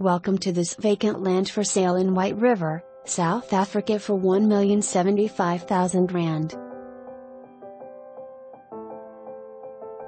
Welcome to this vacant land for sale in White River, South Africa for 1,075,000 Rand.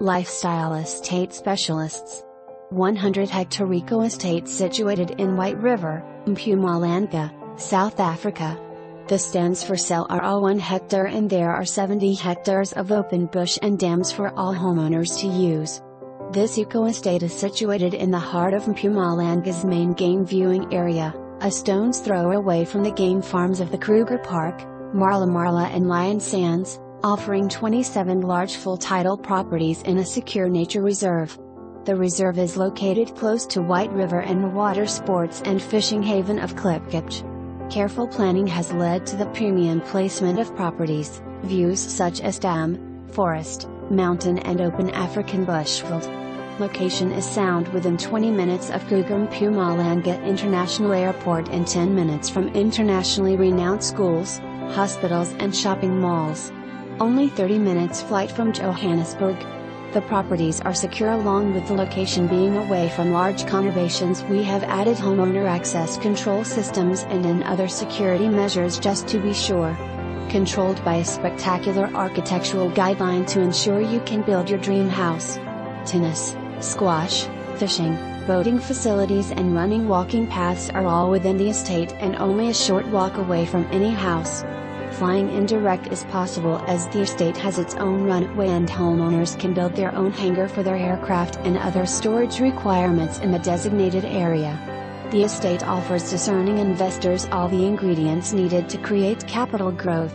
Lifestyle Estate Specialists 100 hectare eco estate situated in White River, Mpumalanga, South Africa. The stands for sale are all 1 hectare and there are 70 hectares of open bush and dams for all homeowners to use. This eco estate is situated in the heart of Mpumalanga's main game viewing area, a stone's throw away from the game farms of the Kruger Park, Mala Mala and Lion Sands, offering 27 large full title properties in a secure nature reserve. The reserve is located close to White River and the water sports and fishing haven of Klipkip. Careful planning has led to the premium placement of properties, views such as dam, forest, mountain and open African bushveld. Location is sound within 20 minutes of Kruger Mpumalanga International Airport and 10 minutes from internationally renowned schools, hospitals and shopping malls. Only 30 minutes flight from Johannesburg. The properties are secure along with the location being away from large conurbations we have added homeowner access control systems and in other security measures just to be sure. Controlled by a spectacular architectural guideline to ensure you can build your dream house. Tennis squash, fishing, boating facilities and running walking paths are all within the estate and only a short walk away from any house. Flying indirect is possible as the estate has its own runway and homeowners can build their own hangar for their aircraft and other storage requirements in the designated area. The estate offers discerning investors all the ingredients needed to create capital growth.